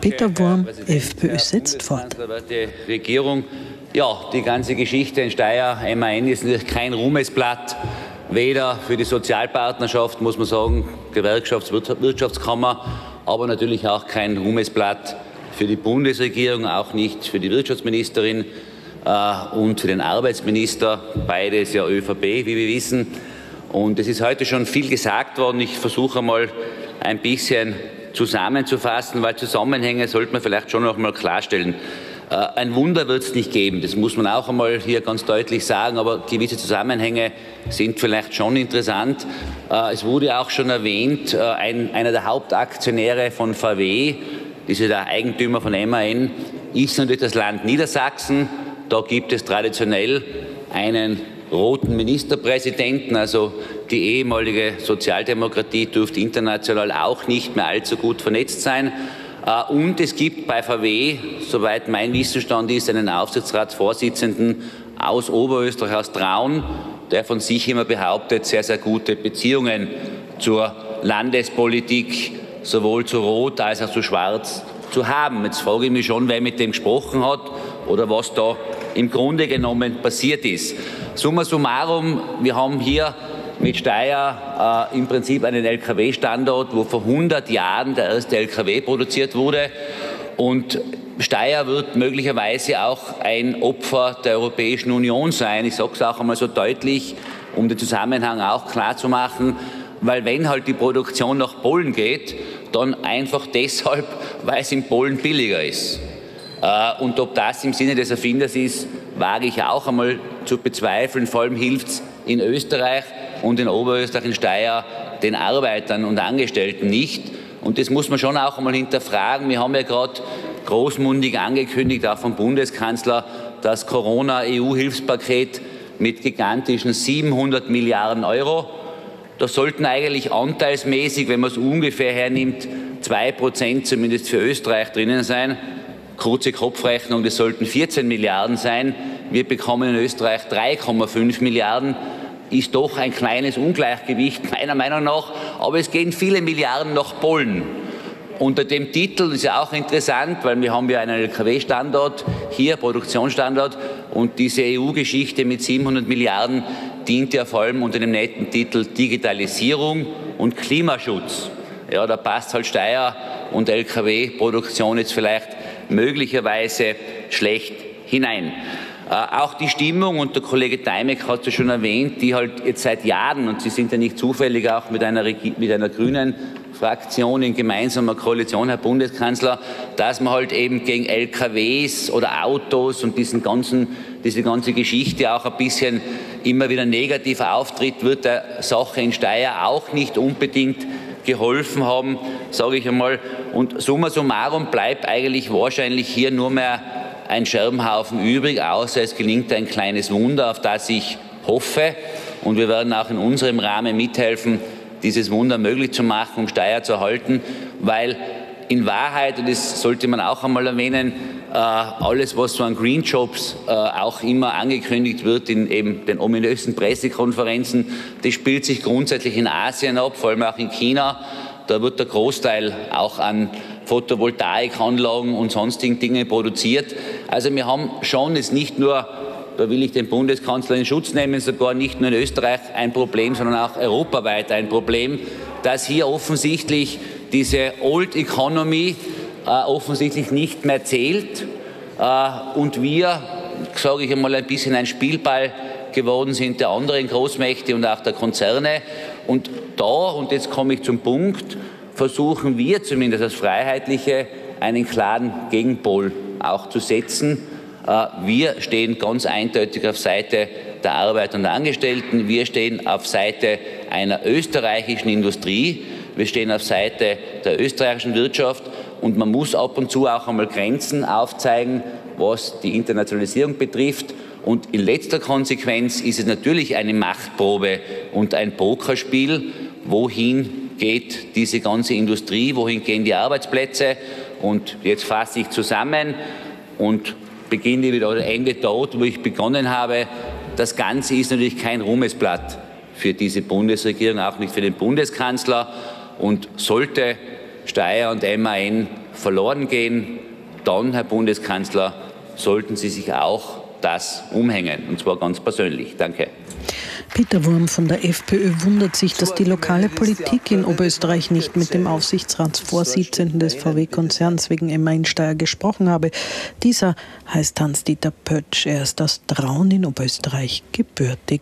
Peter Wurm, FPÖ, setzt fort. Die Regierung, ja, die ganze Geschichte in Steyr, MAN ist natürlich kein Ruhmesblatt, weder für die Sozialpartnerschaft, muss man sagen, Gewerkschafts-, Wirtschaftskammer, aber natürlich auch kein Ruhmesblatt für die Bundesregierung, auch nicht für die Wirtschaftsministerin äh, und für den Arbeitsminister, beides ja ÖVP, wie wir wissen. Und es ist heute schon viel gesagt worden. Ich versuche einmal ein bisschen zusammenzufassen, weil Zusammenhänge sollte man vielleicht schon noch mal klarstellen. Äh, ein Wunder wird es nicht geben, das muss man auch einmal hier ganz deutlich sagen, aber gewisse Zusammenhänge sind vielleicht schon interessant. Äh, es wurde auch schon erwähnt, äh, ein, einer der Hauptaktionäre von VW, dieser der Eigentümer von MAN, ist natürlich das Land Niedersachsen. Da gibt es traditionell einen roten Ministerpräsidenten, also die ehemalige Sozialdemokratie dürfte international auch nicht mehr allzu gut vernetzt sein. Äh, und es gibt bei VW, soweit mein Wissensstand ist, einen Aufsichtsratsvorsitzenden aus Oberösterreich, aus Traun, der von sich immer behauptet, sehr, sehr gute Beziehungen zur Landespolitik, sowohl zu Rot als auch zu Schwarz zu haben. Jetzt frage ich mich schon, wer mit dem gesprochen hat oder was da im Grunde genommen passiert ist. Summa summarum, wir haben hier mit Steyr äh, im Prinzip einen Lkw-Standort, wo vor 100 Jahren der erste Lkw produziert wurde. Und Steyr wird möglicherweise auch ein Opfer der Europäischen Union sein. Ich sage es auch einmal so deutlich, um den Zusammenhang auch klar zu machen, weil wenn halt die Produktion nach Polen geht, dann einfach deshalb, weil es in Polen billiger ist. Äh, und ob das im Sinne des Erfinders ist, wage ich auch einmal zu bezweifeln. Vor allem hilft es in Österreich und in Oberösterreich, in Steyr, den Arbeitern und Angestellten nicht. Und das muss man schon auch einmal hinterfragen. Wir haben ja gerade großmundig angekündigt, auch vom Bundeskanzler, das Corona-EU-Hilfspaket mit gigantischen 700 Milliarden Euro. Da sollten eigentlich anteilsmäßig, wenn man es ungefähr hernimmt, zwei Prozent zumindest für Österreich drinnen sein kurze Kopfrechnung, das sollten 14 Milliarden sein. Wir bekommen in Österreich 3,5 Milliarden. Ist doch ein kleines Ungleichgewicht, meiner Meinung nach. Aber es gehen viele Milliarden nach Polen. Unter dem Titel, ist ja auch interessant, weil wir haben ja einen LKW-Standort hier, Produktionsstandort, und diese EU-Geschichte mit 700 Milliarden dient ja vor allem unter dem netten Titel Digitalisierung und Klimaschutz. Ja, da passt halt Steyr und LKW-Produktion jetzt vielleicht möglicherweise schlecht hinein. Äh, auch die Stimmung, und der Kollege Deimek hat es schon erwähnt, die halt jetzt seit Jahren, und Sie sind ja nicht zufällig auch mit einer, mit einer grünen Fraktion in gemeinsamer Koalition, Herr Bundeskanzler, dass man halt eben gegen LKWs oder Autos und diesen ganzen, diese ganze Geschichte auch ein bisschen immer wieder negativ auftritt, wird der Sache in Steyr auch nicht unbedingt geholfen haben, sage ich einmal. Und summa summarum bleibt eigentlich wahrscheinlich hier nur mehr ein Scherbenhaufen übrig, außer es gelingt ein kleines Wunder, auf das ich hoffe. Und wir werden auch in unserem Rahmen mithelfen, dieses Wunder möglich zu machen, um Steuer zu erhalten, weil in Wahrheit, und das sollte man auch einmal erwähnen, äh, alles, was so an Green Jobs äh, auch immer angekündigt wird in eben den ominösen Pressekonferenzen, das spielt sich grundsätzlich in Asien ab, vor allem auch in China. Da wird der Großteil auch an Photovoltaikanlagen und sonstigen Dingen produziert. Also wir haben schon es nicht nur da will ich den Bundeskanzler in Schutz nehmen, sogar nicht nur in Österreich ein Problem, sondern auch europaweit ein Problem, dass hier offensichtlich diese Old Economy äh, offensichtlich nicht mehr zählt äh, und wir, sage ich einmal, ein bisschen ein Spielball geworden sind der anderen Großmächte und auch der Konzerne. Und da, und jetzt komme ich zum Punkt, versuchen wir zumindest als Freiheitliche einen klaren Gegenpol auch zu setzen. Äh, wir stehen ganz eindeutig auf Seite der Arbeiter und der Angestellten. Wir stehen auf Seite einer österreichischen Industrie. Wir stehen auf Seite der österreichischen Wirtschaft und man muss ab und zu auch einmal Grenzen aufzeigen, was die Internationalisierung betrifft. Und in letzter Konsequenz ist es natürlich eine Machtprobe und ein Pokerspiel. Wohin geht diese ganze Industrie? Wohin gehen die Arbeitsplätze? Und jetzt fasse ich zusammen und beginne wieder oder ende dort, wo ich begonnen habe. Das Ganze ist natürlich kein Ruhmesblatt für diese Bundesregierung, auch nicht für den Bundeskanzler und sollte Steyr und MAN verloren gehen, dann, Herr Bundeskanzler, sollten Sie sich auch das umhängen, und zwar ganz persönlich. Danke. Peter Wurm von der FPÖ wundert sich, dass die lokale Politik in Oberösterreich nicht mit dem Aufsichtsratsvorsitzenden des VW-Konzerns wegen Emma in Steyr gesprochen habe. Dieser heißt Hans-Dieter Pötsch. Er ist aus Traun in Oberösterreich gebürtig